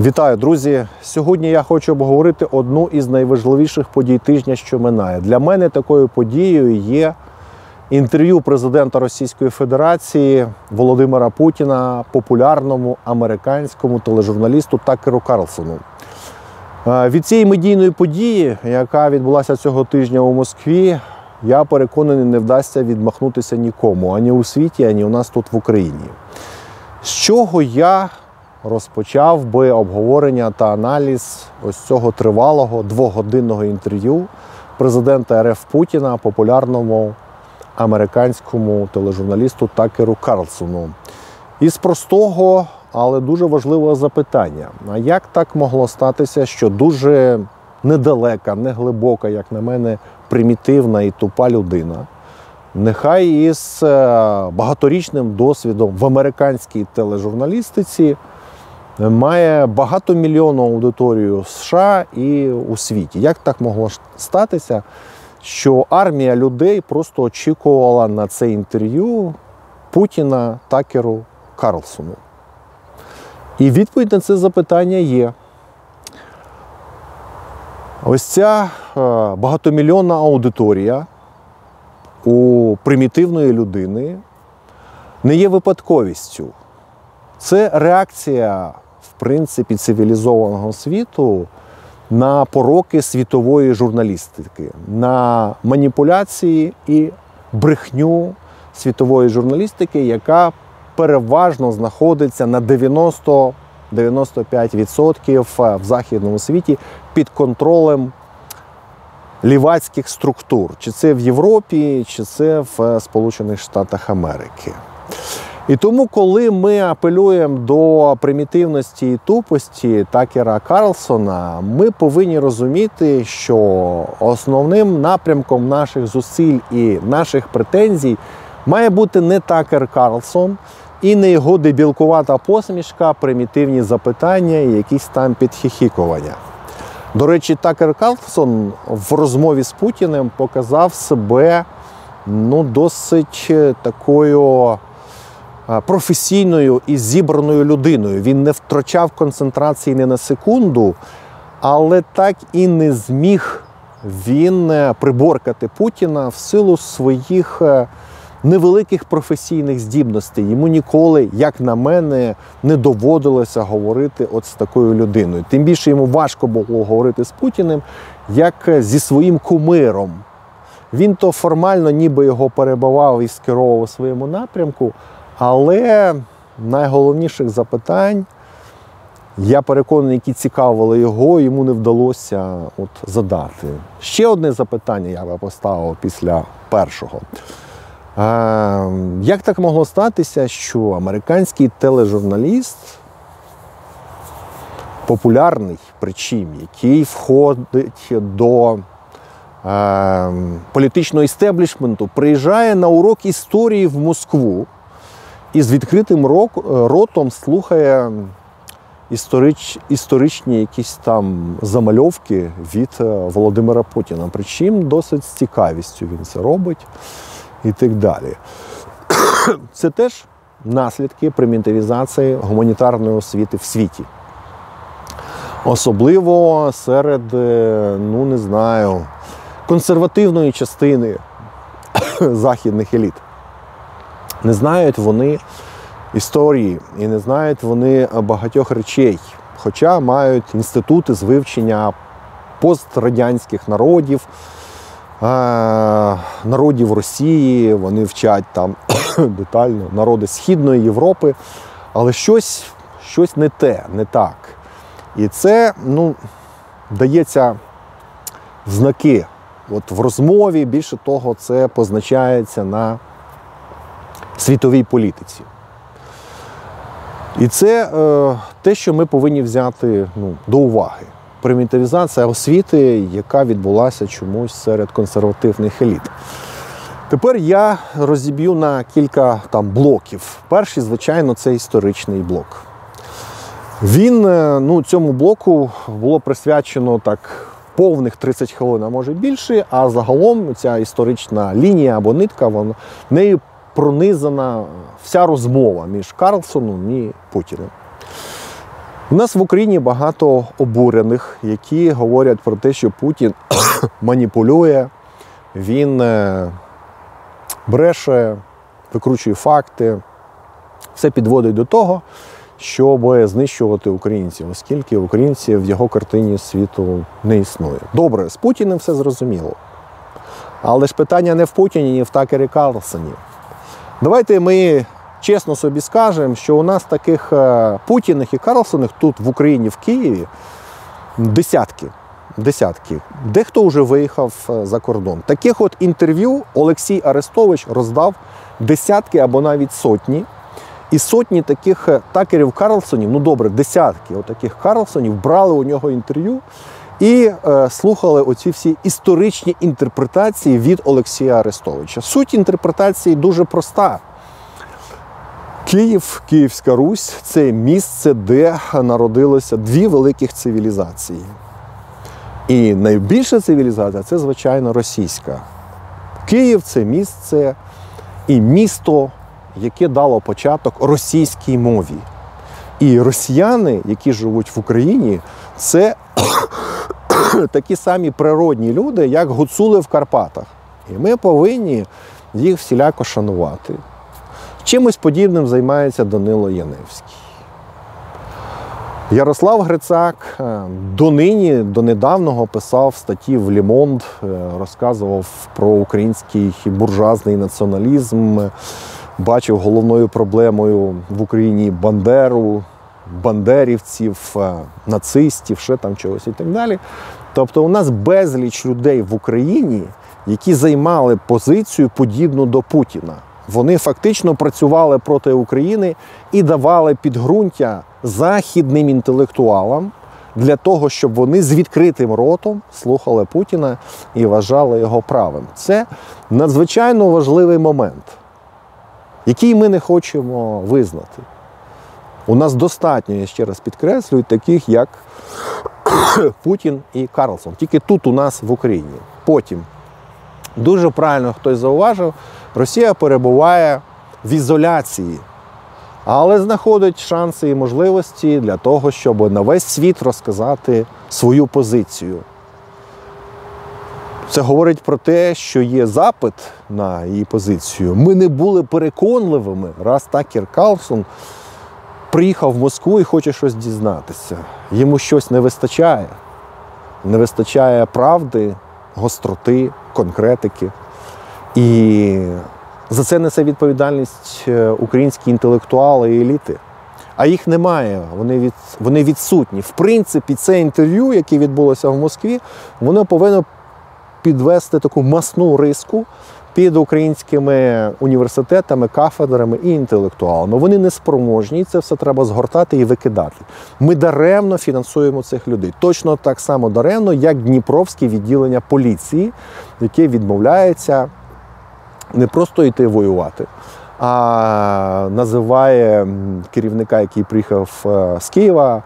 Вітаю, друзі! Сьогодні я хочу обговорити одну із найважливіших подій тижня, що минає. Для мене такою подією є інтерв'ю президента Російської Федерації Володимира Путіна популярному американському тележурналісту Такеру Карлсону. Е, Від цієї медійної події, яка відбулася цього тижня у Москві, я переконаний, не вдасться відмахнутися нікому ані у світі, ані у нас тут в Україні. З чого я розпочав би обговорення та аналіз ось цього тривалого двогодинного інтерв'ю президента РФ Путіна популярному американському тележурналісту Такеру Карлсону. Із простого, але дуже важливого запитання: а як так могло статися, що дуже недалека, неглибока, як на мене, примітивна і тупа людина? Нехай із е, багаторічним досвідом в американській тележурналістиці має багатомільйонну аудиторію США і у світі. Як так могло статися, що армія людей просто очікувала на це інтерв'ю Путіна Такеру Карлсону? І відповідь на це запитання є. Ось ця е, багатомільйонна аудиторія у примітивної людини не є випадковістю. Це реакція, принципі, цивілізованого світу на пороки світової журналістики, на маніпуляції і брехню світової журналістики, яка переважно знаходиться на 90-95% в західному світі під контролем лівацьких структур, чи це в Європі, чи це в Сполучених Штатах Америки. І тому, коли ми апелюємо до примітивності і тупості Такера Карлсона, ми повинні розуміти, що основним напрямком наших зусиль і наших претензій має бути не Такер Карлсон і не його дебілкувата посмішка, примітивні запитання і якісь там підхихікування. До речі, Такер Карлсон в розмові з Путіним показав себе ну, досить такою професійною і зібраною людиною. Він не втрачав концентрації не на секунду, але так і не зміг він приборкати Путіна в силу своїх невеликих професійних здібностей. Йому ніколи, як на мене, не доводилося говорити от з такою людиною. Тим більше йому важко було говорити з Путіним, як зі своїм кумиром. Він то формально ніби його перебивав і скеровував своєму напрямку, але найголовніших запитань, я переконаний, які цікавили його, йому не вдалося от задати. Ще одне запитання я би поставив після першого. Як так могло статися, що американський тележурналіст, популярний причим, який входить до е, політичного істеблішменту, приїжджає на урок історії в Москву і з відкритим ротом слухає історич, історичні якісь там замальовки від Володимира Путіна. Причим досить з цікавістю він це робить і так далі. Це теж наслідки примітивізації гуманітарної освіти в світі. Особливо серед, ну не знаю, консервативної частини західних еліт. Не знають вони історії і не знають вони багатьох речей, хоча мають інститути з вивчення пострадянських народів, народів Росії, вони вчать там детально народи Східної Європи, але щось щось не те, не так. І це ну, дається в знаки. От В розмові більше того, це позначається на світовій політиці. І це е, те, що ми повинні взяти ну, до уваги. Примітивізація освіти, яка відбулася чомусь серед консервативних еліт. Тепер я розіб'ю на кілька там блоків. Перший, звичайно, це історичний блок. Він ну, цьому блоку було присвячено так повних 30 хвилин, а може більше, а загалом ця історична лінія або нитка, вона нею пронизана вся розмова між Карлсоном і Путіним. У нас в Україні багато обурених, які говорять про те, що Путін маніпулює, він е, бреше, викручує факти. Все підводить до того, щоб знищувати українців, оскільки українців в його картині світу не існує. Добре, з Путіним все зрозуміло. Але ж питання не в Путіні, ні в Такері Карлсоні. Давайте ми чесно собі скажемо, що у нас таких е, Путіних і Карлсоних тут в Україні, в Києві десятки. Десятки. Дехто вже виїхав е, за кордон. Таких от інтерв'ю Олексій Арестович роздав десятки або навіть сотні. І сотні таких е, такерів Карлсонів, ну добре, десятки таких Карлсонів брали у нього інтерв'ю і е, слухали оці всі історичні інтерпретації від Олексія Арестовича. Суть інтерпретації дуже проста. Київ, Київська Русь це місце, де народилося дві великих цивілізації. І найбільша цивілізація це, звичайно, російська. Київ це місце і місто, яке дало початок російській мові. І росіяни, які живуть в Україні, це такі самі природні люди, як гуцули в Карпатах. І ми повинні їх всіляко шанувати. Чимось подібним займається Данило Яневський. Ярослав Грицак е, донині, до недавнього писав статті в Лімонд, е, розказував про український буржуазний націоналізм, бачив головною проблемою в Україні Бандеру, бандерівців, е, нацистів, ще там чогось і так далі. Тобто, у нас безліч людей в Україні, які займали позицію подібну до Путіна. Вони фактично працювали проти України і давали підґрунтя західним інтелектуалам для того, щоб вони з відкритим ротом слухали Путіна і вважали його правим. Це надзвичайно важливий момент, який ми не хочемо визнати. У нас достатньо, я ще раз підкреслюю, таких як Путін і Карлсон. Тільки тут у нас в Україні. Потім дуже правильно хтось зауважив, Росія перебуває в ізоляції, але знаходить шанси і можливості для того, щоб на весь світ розказати свою позицію. Це говорить про те, що є запит на її позицію. Ми не були переконливими, раз Такер Карлсон приїхав в Москву і хоче щось дізнатися. Йому щось не вистачає. Не вистачає правди, гостроти, конкретики. І за це несе відповідальність е, українські інтелектуали і еліти. А їх немає, вони від, вони відсутні. В принципі, це інтерв'ю, яке відбулося в Москві, воно повинно підвести таку масну риску під українськими університетами, кафедрами і інтелектуалами. Вони не спроможні, це все треба згортати і викидати. Ми даремно фінансуємо цих людей. Точно так само даремно, як Дніпровське відділення поліції, яке відмовляється не просто йти воювати, а називає керівника, який приїхав е, з Києва,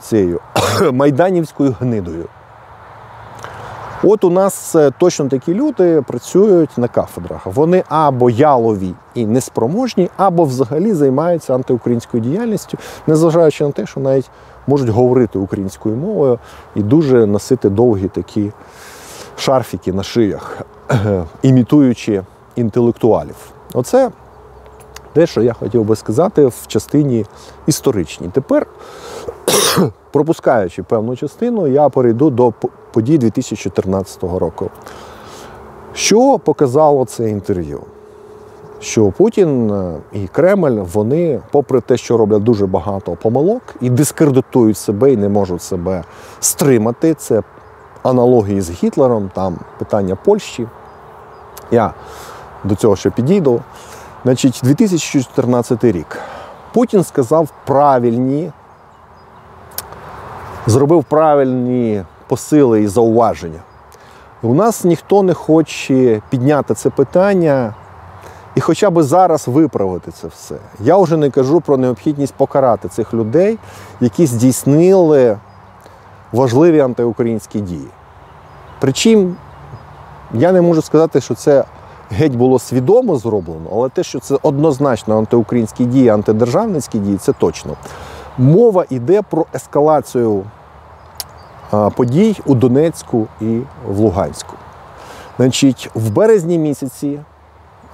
цією майданівською гнидою. От у нас е, точно такі люди працюють на кафедрах. Вони або ялові і неспроможні, або взагалі займаються антиукраїнською діяльністю, незважаючи на те, що навіть можуть говорити українською мовою і дуже носити довгі такі шарфіки на шиях, імітуючи інтелектуалів. Оце те, що я хотів би сказати в частині історичній. Тепер, пропускаючи певну частину, я перейду до подій 2014 року. Що показало це інтерв'ю? Що Путін е, і Кремль, вони, попри те, що роблять дуже багато помилок, і дискредитують себе і не можуть себе стримати. Це аналогії з Гітлером, там питання Польщі. Я до цього ще підійду. Значить, 2014 рік. Путін сказав правильні, зробив правильні посили і зауваження. У нас ніхто не хоче підняти це питання і хоча б зараз виправити це все. Я вже не кажу про необхідність покарати цих людей, які здійснили важливі антиукраїнські дії. Причому я не можу сказати, що це геть було свідомо зроблено, але те, що це однозначно антиукраїнські дії, антидержавницькі дії, це точно. мова йде про ескалацію подій у Донецьку і в Луганську. Значить, в березні місяці,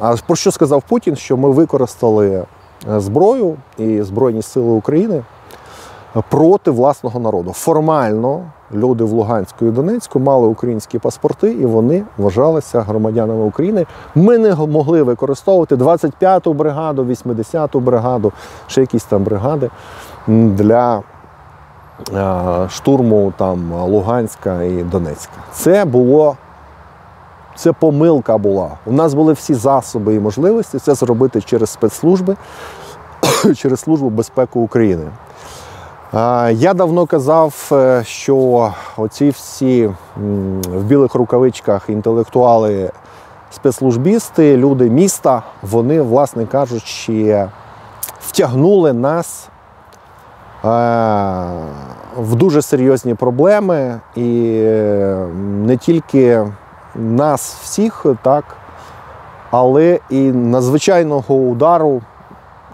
а про що сказав Путін, що ми використали е, зброю і Збройні Сили України проти власного народу. Формально люди в Луганську і Донецьку мали українські паспорти, і вони вважалися громадянами України. Ми не могли використовувати 25-ту бригаду, 80-ту бригаду, ще якісь там бригади для штурму там Луганська і Донецька. Це було. Це помилка була. У нас були всі засоби і можливості це зробити через спецслужби, через Службу безпеки України. Я давно казав, е, що оці всі в білих рукавичках інтелектуали, спецслужбісти, люди міста, вони, власне кажучи, втягнули нас е, в дуже серйозні проблеми, і е, не тільки нас всіх, так, але і надзвичайного удару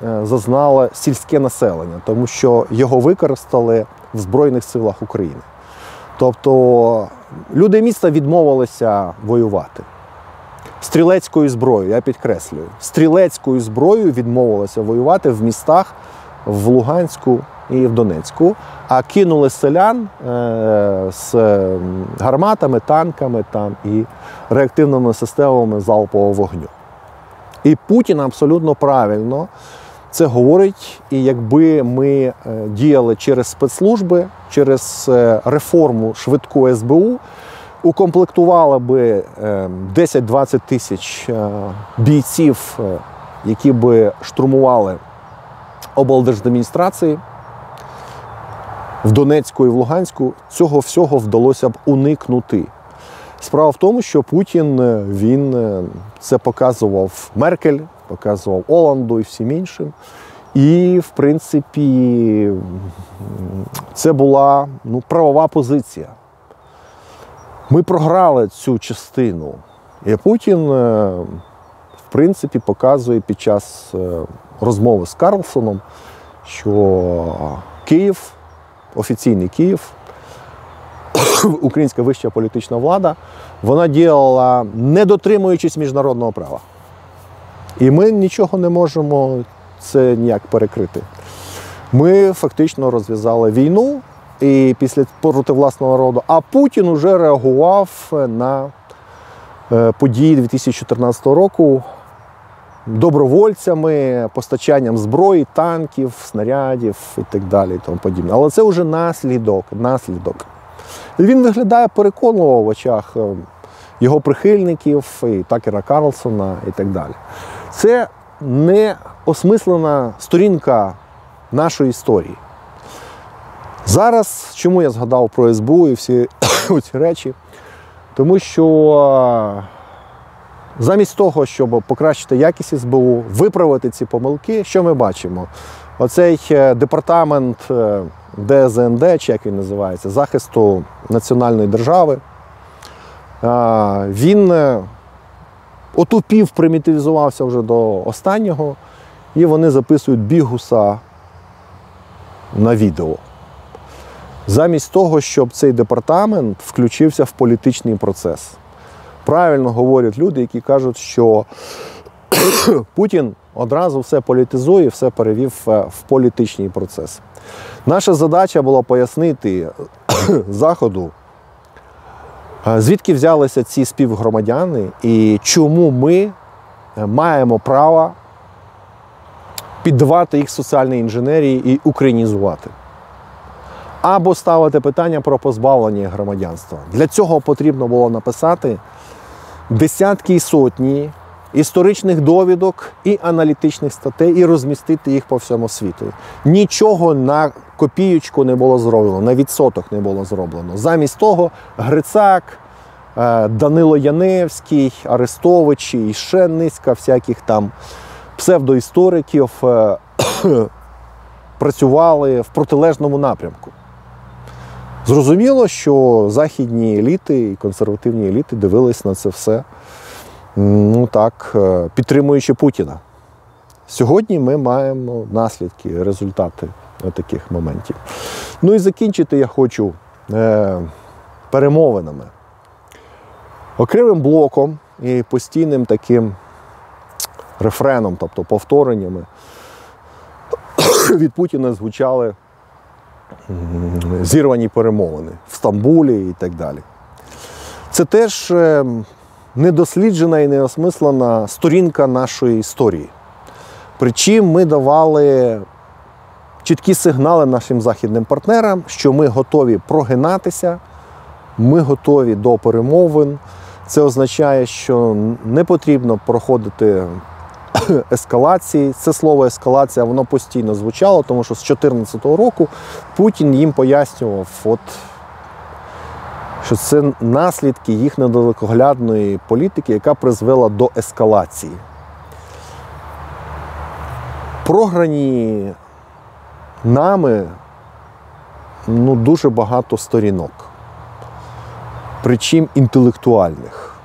Е, зазнало сільське населення, тому що його використали в Збройних силах України. Тобто люди міста відмовилися воювати. Стрілецькою зброєю, я підкреслюю, стрілецькою зброєю відмовилися воювати в містах в Луганську і в Донецьку, а кинули селян е, з гарматами, танками там, і реактивними системами залпового вогню. І Путін абсолютно правильно це говорить, і якби ми е, діяли через спецслужби, через е, реформу швидку СБУ, укомплектували би 10-20 е, тисяч бійців, які би штурмували облдержадміністрації в Донецьку і в Луганську, цього всього вдалося б уникнути. Справа в тому, що Путін він це показував Меркель показував Оланду і всім іншим. І, в принципі, це була ну, правова позиція. Ми програли цю частину. І Путін, е, в принципі, показує під час е, розмови з Карлсоном, що Київ, офіційний Київ, українська вища політична влада, вона діяла не дотримуючись міжнародного права. І ми нічого не можемо це ніяк перекрити. Ми фактично розв'язали війну і після проти власного народу, а Путін вже реагував на е, події 2014 року добровольцями, постачанням зброї, танків, снарядів і так далі. і тому подібне. Але це вже наслідок. наслідок. І Він виглядає переконливо в очах е, його прихильників, і Такера Карлсона і так далі. Це не осмислена сторінка нашої історії. Зараз чому я згадав про СБУ і всі ці речі? Тому що замість того, щоб покращити якість СБУ, виправити ці помилки, що ми бачимо? Оцей е, департамент е, ДЗНД, чи як він називається, захисту національної держави, він е, отупів примітивізувався вже до останнього, і вони записують бігуса на відео. Замість того, щоб цей департамент включився в політичний процес. Правильно говорять люди, які кажуть, що Путін одразу все політизує, все перевів е, в політичний процес. Наша задача була пояснити Заходу, Звідки взялися ці співгромадяни і чому ми е, маємо право піддавати їх соціальній інженерії і українізувати? Або ставити питання про позбавлення громадянства. Для цього потрібно було написати десятки і сотні історичних довідок і аналітичних статей і розмістити їх по всьому світу. Нічого на копіючку не було зроблено, на відсоток не було зроблено. Замість того, Грицак, е, Данило Яневський, Арестович і ще низка всяких там псевдоісториків е, працювали в протилежному напрямку. Зрозуміло, що західні еліти і консервативні еліти дивились на це все ну так, е, підтримуючи Путіна. Сьогодні ми маємо наслідки, результати таких моментів. Ну і закінчити я хочу е, перемовинами. Окремим блоком і постійним таким рефреном, тобто повтореннями, від Путіна звучали зірвані перемовини в Стамбулі і так далі. Це теж е, недосліджена і неосмислена сторінка нашої історії. Причому ми давали чіткі сигнали нашим західним партнерам, що ми готові прогинатися, ми готові до перемовин. Це означає, що не потрібно проходити ескалації. Це слово ескалація воно постійно звучало, тому що з 2014 року Путін їм пояснював, от, що це наслідки їх недалекоглядної політики, яка призвела до ескалації. Програні нами ну, дуже багато сторінок, причим інтелектуальних.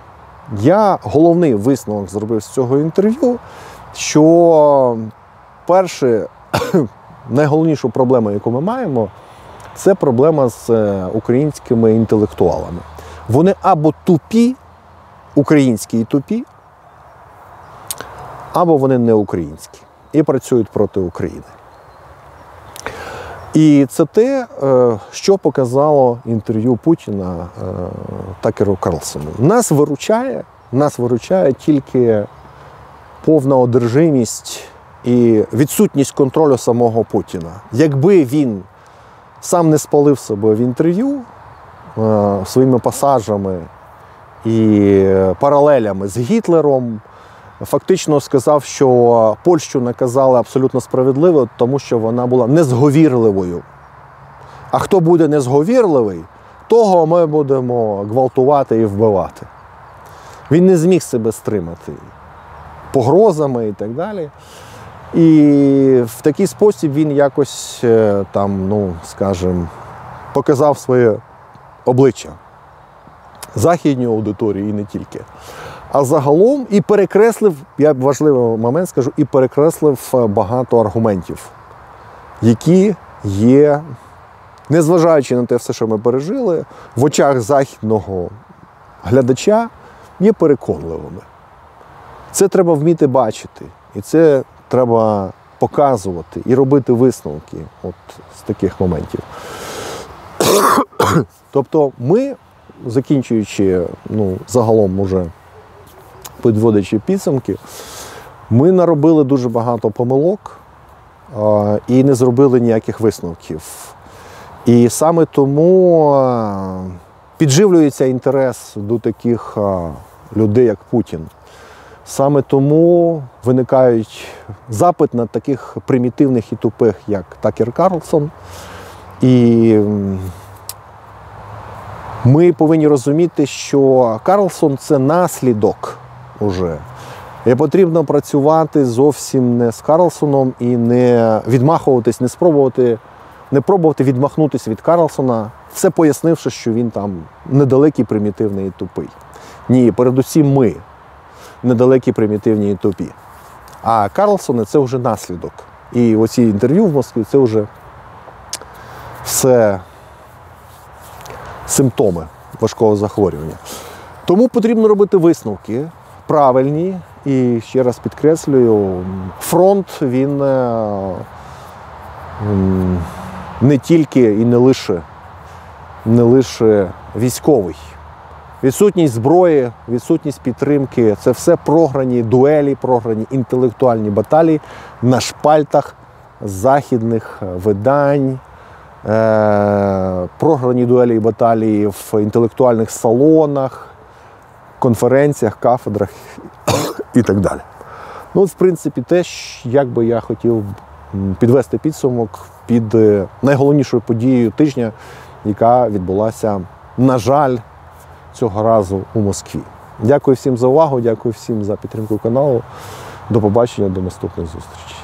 Я головний висновок зробив з цього інтерв'ю, що перше, найголовнішу проблему, яку ми маємо, це проблема з е, українськими інтелектуалами. Вони або тупі, українські і тупі, або вони не українські і працюють проти України. І це те, е, що показало інтерв'ю Путіна е, Такеру Карлсону. Нас виручає, нас виручає тільки повна одержимість і відсутність контролю самого Путіна. Якби він сам не спалив себе в інтерв'ю е, своїми пасажами і паралелями з Гітлером фактично сказав, що Польщу наказали абсолютно справедливо, тому що вона була незговірливою. А хто буде незговірливий, того ми будемо гвалтувати і вбивати. Він не зміг себе стримати погрозами і так далі. І в такий спосіб він якось е, там, ну, скажімо, показав своє обличчя західній аудиторії і не тільки а загалом і перекреслив, я важливий момент скажу, і перекреслив е, багато аргументів, які є, незважаючи на те все, що ми пережили, в очах західного глядача є переконливими. Це треба вміти бачити. І це треба показувати і робити висновки от з таких моментів. Тобто ми, закінчуючи ну, загалом уже підводячи підсумки, ми наробили дуже багато помилок і не зробили ніяких висновків. І саме тому підживлюється інтерес до таких людей, як Путін. Саме тому виникають запит на таких примітивних і тупих, як Такер Карлсон. І ми повинні розуміти, що Карлсон це наслідок уже. І потрібно працювати зовсім не з Карлсоном і не відмахуватись, не спробувати, не пробувати відмахнутися від Карлсона, все пояснивши, що він там недалекий, примітивний і тупий. Ні, передусім ми недалекі, примітивні і тупі. А Карлсон це вже наслідок. І оці інтерв'ю в Москві це вже все симптоми важкого захворювання. Тому потрібно робити висновки правильні. І ще раз підкреслюю, фронт він е, не тільки і не лише, не лише військовий. Відсутність зброї, відсутність підтримки це все програні дуелі, програні інтелектуальні баталії на шпальтах західних видань, е, програні дуелі і баталії в інтелектуальних салонах конференціях, кафедрах і так далі. Ну, в принципі, те, як би я хотів підвести підсумок під е, найголовнішою подією тижня, яка відбулася, на жаль, цього разу у Москві. Дякую всім за увагу, дякую всім за підтримку каналу. До побачення, до наступних зустрічей.